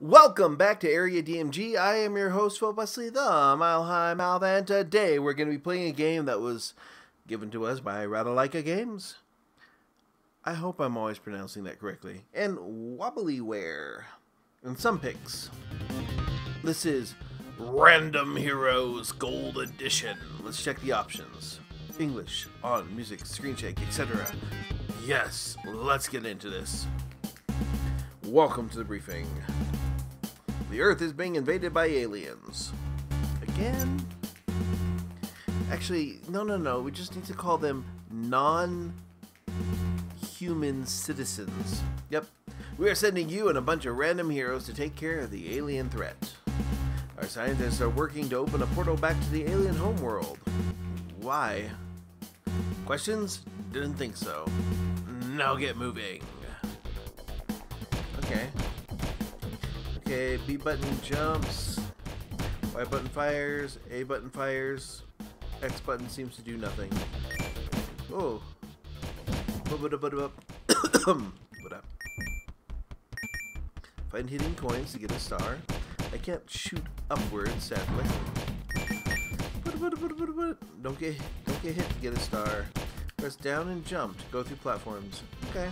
Welcome back to Area DMG. I am your host, Phil Wesley, the Mile High Mouth, and today we're going to be playing a game that was given to us by Ratalaika Games. I hope I'm always pronouncing that correctly. And Wobblyware. And some picks. This is Random Heroes Gold Edition. Let's check the options. English, on, music, screen shake, etc. Yes, let's get into this. Welcome to the briefing. The Earth is being invaded by aliens. Again? Actually, no, no, no. We just need to call them non human citizens. Yep. We are sending you and a bunch of random heroes to take care of the alien threat. Our scientists are working to open a portal back to the alien homeworld. Why? Questions? Didn't think so. Now get moving. Okay. Okay, B button jumps. Y button fires. A button fires. X button seems to do nothing. Oh. Find hidden coins to get a star. I can't shoot upwards, sadly. Don't get don't get hit to get a star. Press down and jump to go through platforms. Okay.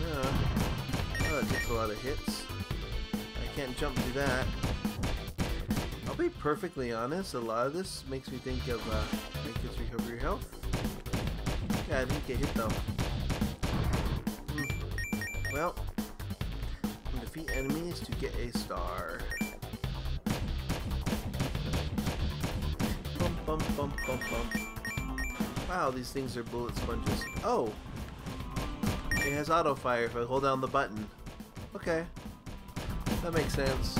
Yeah. Oh, that takes a lot of hits. I can't jump through that. I'll be perfectly honest, a lot of this makes me think of uh, Make Recover Your Health. Yeah, I didn't get hit though. Hmm. Well, defeat enemies to get a star. Bum, bum, bum, bum, bum. Wow, these things are bullet sponges. Oh! It has auto fire if I hold down the button. Okay. That makes sense.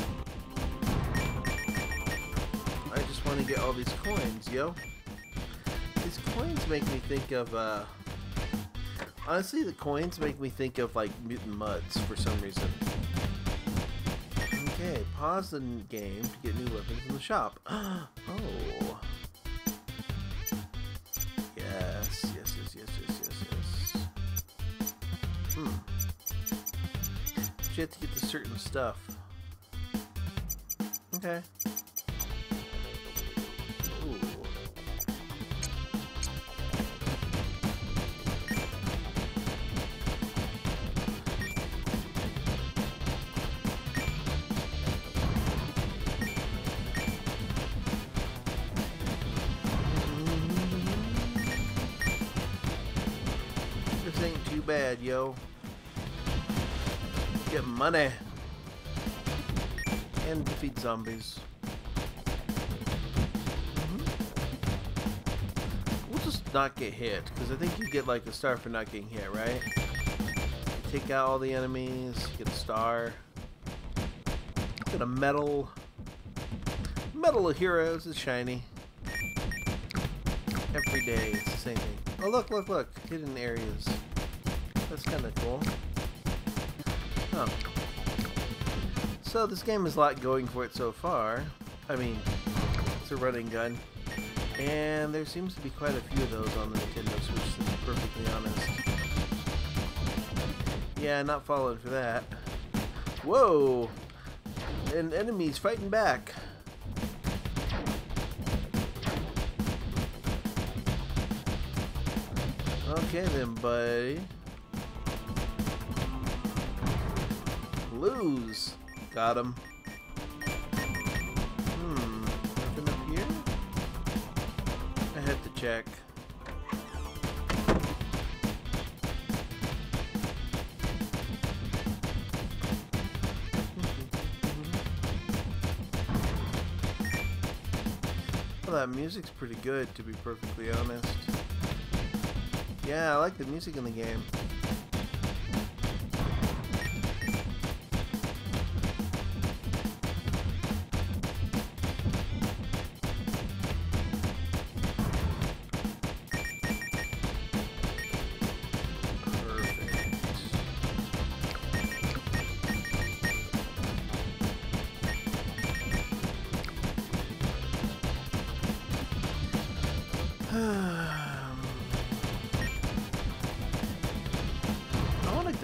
I just want to get all these coins, yo. These coins make me think of, uh... Honestly, the coins make me think of, like, Mutant Mudds for some reason. Okay, pause the game to get new weapons in the shop. oh. Certain stuff. Okay. This ain't too bad, yo. Get money. And defeat zombies. Mhm. We'll just not get hit, because I think you get like a star for not getting hit, right? You take out all the enemies, get a star. Get a medal. Medal of Heroes is shiny. Every day it's the same thing. Oh look, look, look. Hidden areas. That's kind of cool. Huh. So this game a lot going for it so far. I mean, it's a running gun. And there seems to be quite a few of those on the Nintendo Switch, to be perfectly honest. Yeah, not falling for that. Whoa! And enemies fighting back. Okay then, buddy. Lose. Got him. Hmm. Nothing up here? I have to check. Well, that music's pretty good, to be perfectly honest. Yeah, I like the music in the game.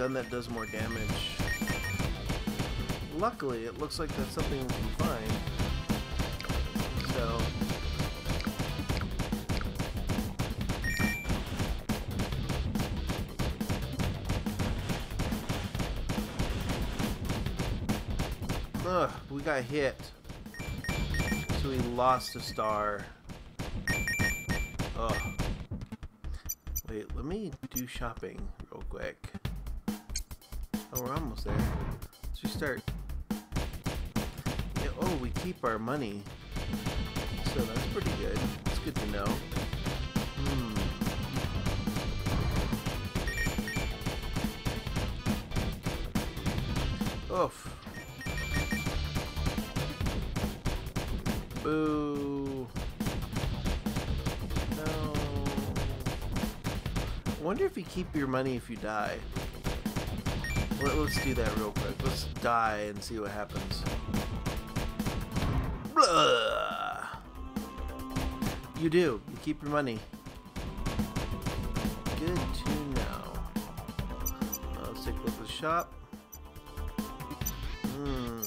Gun that does more damage. luckily, it looks like that's something we can find. So... Ugh, we got hit. So we lost a star. Ugh. Wait, let me do shopping real quick. Oh, we're almost there. Let's restart. Yeah, oh, we keep our money. So that's pretty good. It's good to know. Hmm. Oof. Boo. No. I wonder if you keep your money if you die. Let, us do that real quick. Let's die and see what happens. Blah. You do. You keep your money. Good to know. Uh, let's take a look at the shop. Hmm.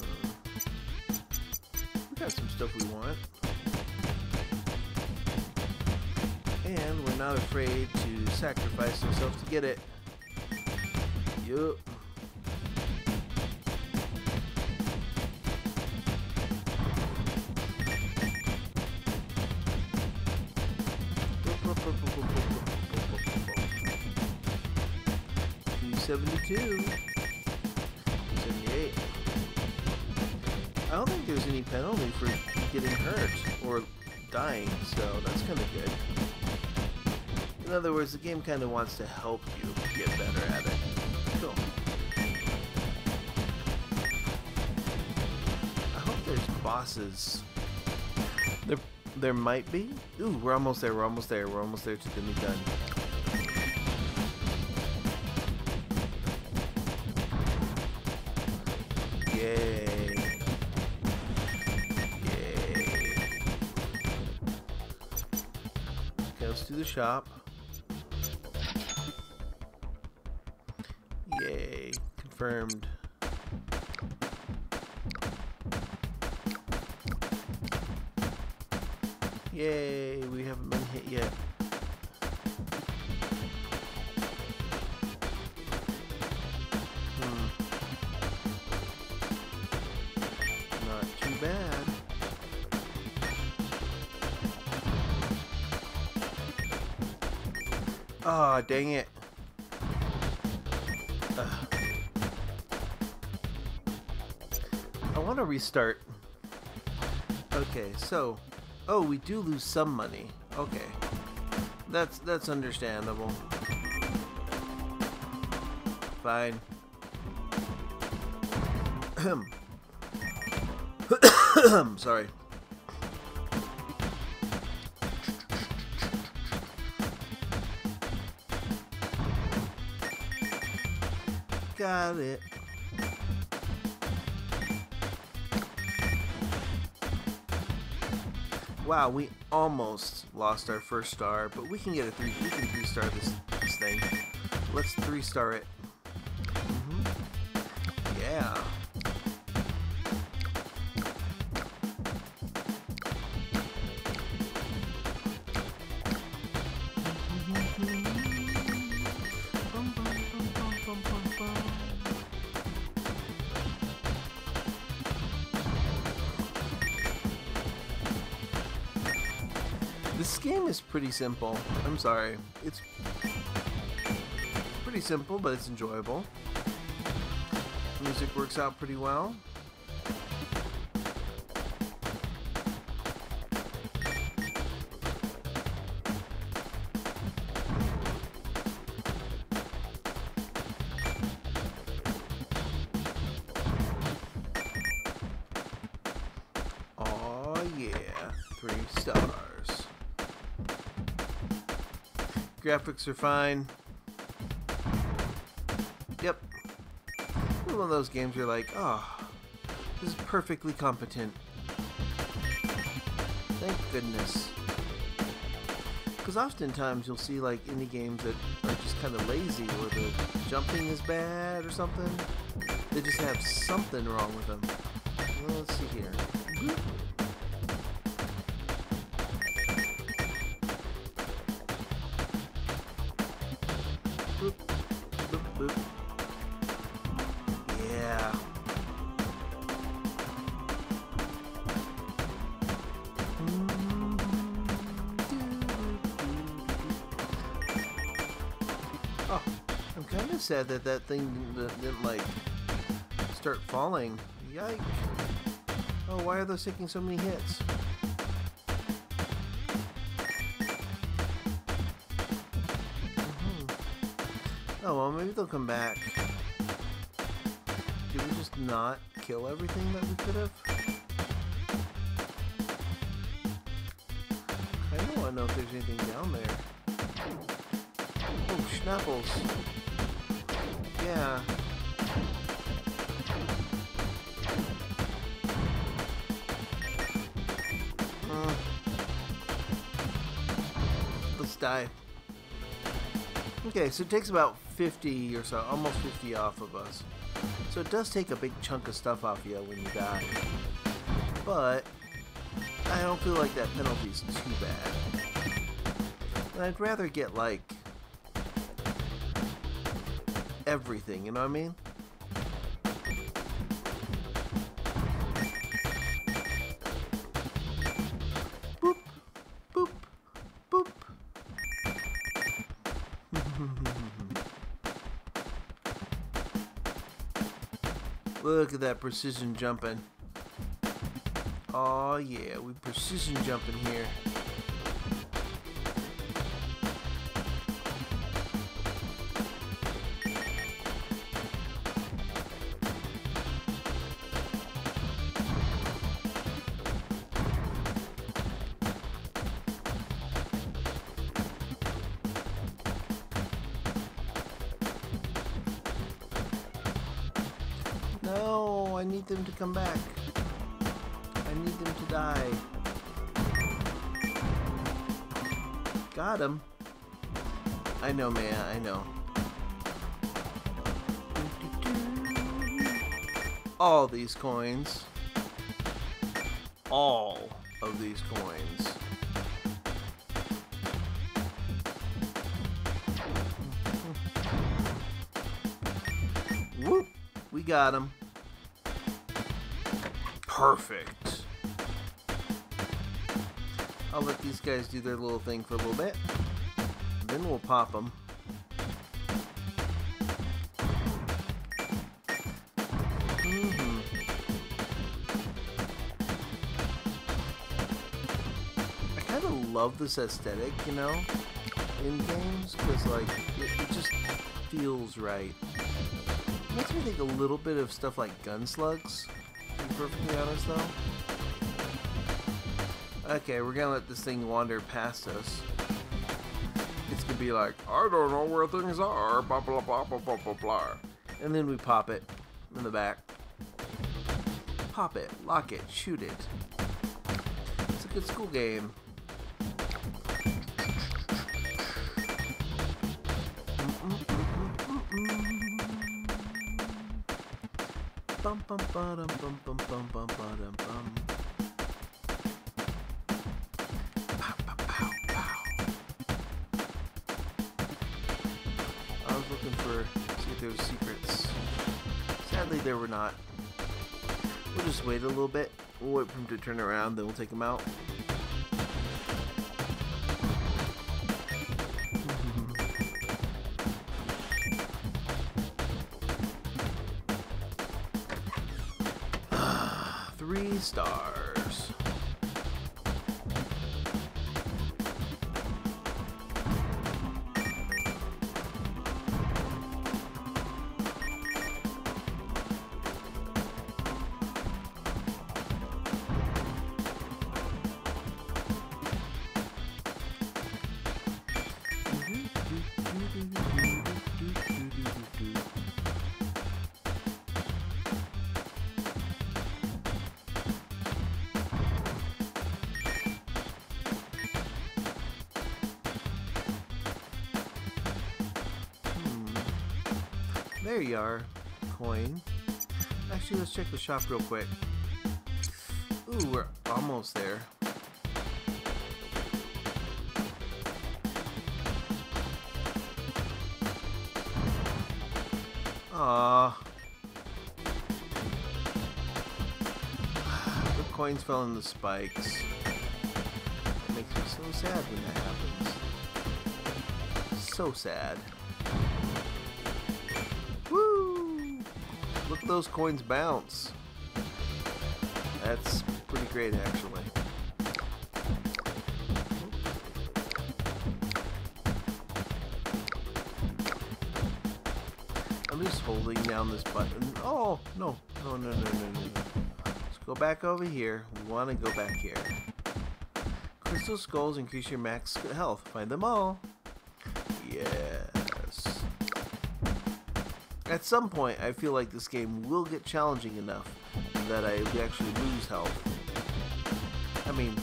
We got some stuff we want. And we're not afraid to sacrifice ourselves to get it. Yup. Seventy-two. Seventy-eight. I don't think there's any penalty for getting hurt or dying, so that's kind of good. In other words, the game kind of wants to help you get better at it. Cool. I hope there's bosses. There, there might be. Ooh, we're almost there. We're almost there. We're almost there to the new gun. Shop. Yay. Confirmed. Yay, we haven't been hit yet. Ah, oh, dang it. Ugh. I want to restart. Okay, so Oh, we do lose some money. Okay. That's that's understandable. Fine. Sorry. Got it. Wow, we almost lost our first star, but we can get a three. We can three star this this thing. Let's three star it. This game is pretty simple. I'm sorry. It's pretty simple, but it's enjoyable. music works out pretty well. Graphics are fine. Yep. One of those games you're like, oh, this is perfectly competent. Thank goodness. Because oftentimes you'll see like indie games that are just kind of lazy or the jumping is bad or something. They just have something wrong with them. Well, let's see here. Oh, I'm kind of sad that that thing didn't, like start falling. Yikes. Oh, why are those taking so many hits? Mhm. Oh, well, maybe they'll come back. Did we just not kill everything that we could have? Schnapples. Yeah. Uh, let's die. Okay, so it takes about 50 or so, almost 50 off of us. So it does take a big chunk of stuff off you when you die. But I don't feel like that penalty's too bad. And I'd rather get like everything, you know what I mean? Boop, boop, boop. Look at that precision jumping. Oh yeah, we precision jumping here. I know, man, I know. All these coins. All of these coins. Whoop! We got him. Perfect. I'll let these guys do their little thing for a little bit. Then we'll pop them. hmm I kind of love this aesthetic, you know, in games, because, like, it, it just feels right. Makes me think a little bit of stuff like gun Gunslugs, to be perfectly honest, though. Okay, we're gonna let this thing wander past us. It's gonna be like, I don't know where things are, blah blah blah blah blah blah blah. And then we pop it in the back. Pop it, lock it, shoot it. It's a good school game. Bum bum bum bum bum bum bum. There were not. We'll just wait a little bit. We'll wait for him to turn around, then we'll take him out. Ah, three stars. There you are, coin. Actually, let's check the shop real quick. Ooh, we're almost there. Aww. The coins fell in the spikes. It makes me so sad when that happens. So sad. At those coins bounce. That's pretty great, actually. I'm just holding down this button. Oh. No, no, no, no, no, no. Let's go back over here. We want to go back here. Crystal skulls increase your max health. Find them all. At some point, I feel like this game will get challenging enough that I actually lose health. I mean,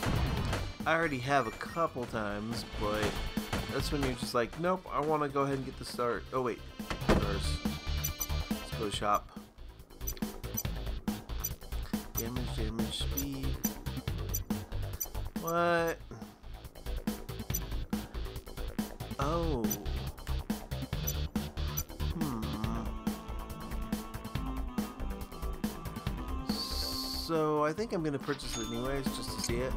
I already have a couple times, but that's when you're just like, nope, I want to go ahead and get the start. Oh, wait. First. Let's go shop. Damage, damage, speed. What? Oh. So I think I'm gonna purchase it anyways, just to see it.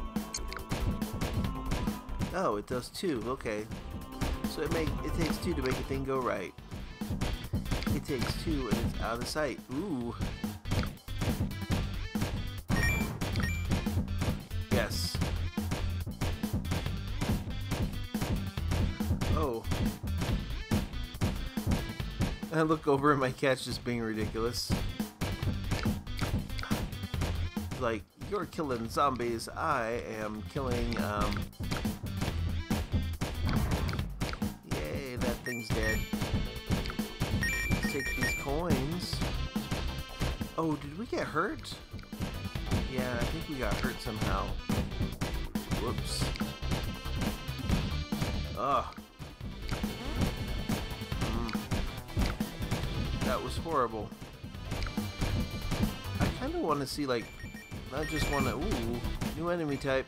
Oh, it does two. Okay. So it make it takes two to make a thing go right. It takes two and it's out of sight. Ooh. Yes. Oh. I look over and my cat's just being ridiculous. Like, you're killing zombies, I am killing, um... Yay, that thing's dead. Let's take these coins. Oh, did we get hurt? Yeah, I think we got hurt somehow. Whoops. Ugh. Mm. That was horrible. I kind of want to see, like, not just want to... Ooh, new enemy type.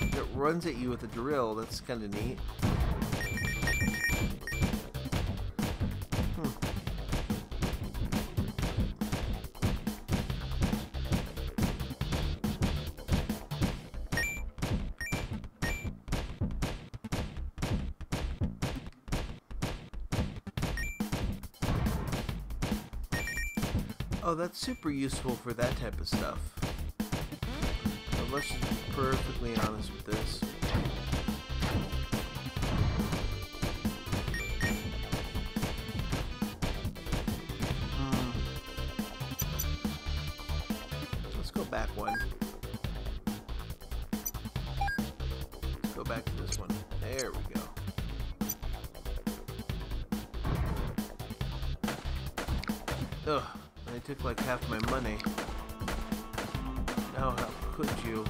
It runs at you with a drill. That's kind of neat. Oh, that's super useful for that type of stuff. But let's just be perfectly honest with this. Took like half my money. Now how could you?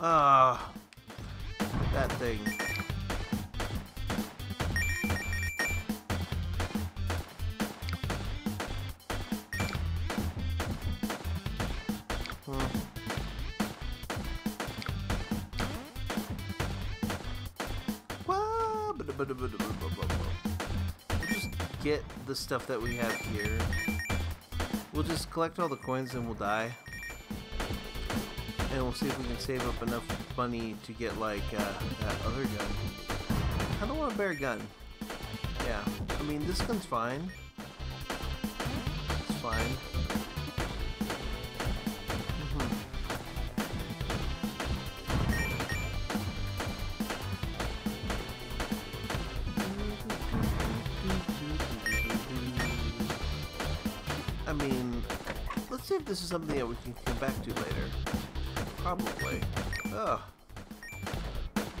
Ah, that thing. Stuff that we have here. We'll just collect all the coins and we'll die. And we'll see if we can save up enough money to get like uh, that other gun. I don't want a bear gun. Yeah, I mean this gun's fine. It's fine. This is something that we can come back to later. Probably. Ugh.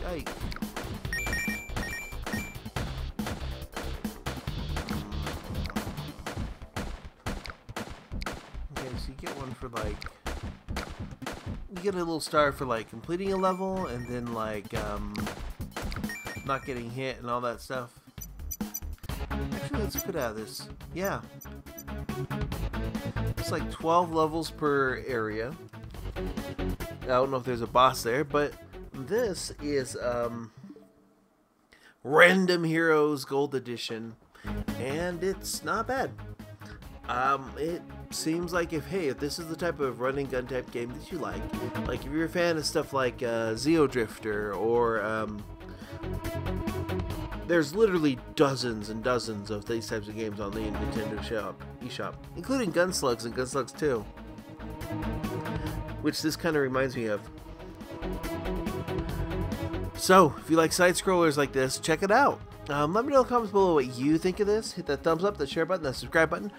Yikes. Okay, so you get one for like you get a little star for like completing a level and then like um, not getting hit and all that stuff. Actually, let's get out of this. Yeah. Like 12 levels per area. I don't know if there's a boss there, but this is um, Random Heroes Gold Edition, and it's not bad. Um, it seems like if hey, if this is the type of running gun type game that you like, like if you're a fan of stuff like uh, Xeodrifter or um, there's literally dozens and dozens of these types of games on the Nintendo shop, eShop, including Gunslugs and Gunslugs 2, which this kind of reminds me of. So, if you like side scrollers like this, check it out. Um, let me know in the comments below what you think of this. Hit that thumbs up, that share button, that subscribe button.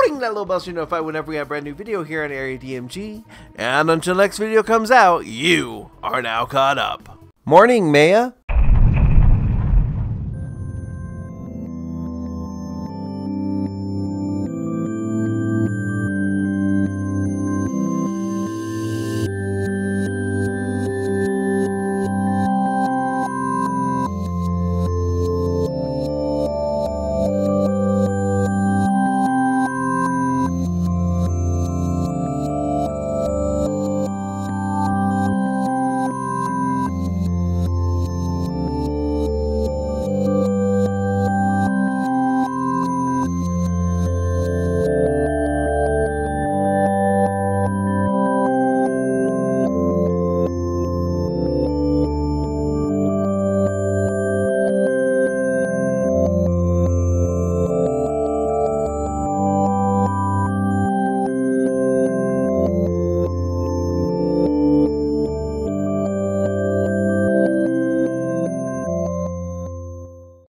Ring that little bell so you're notified whenever we have a brand new video here on Area DMG. And until next video comes out, you are now caught up. Morning, Maya.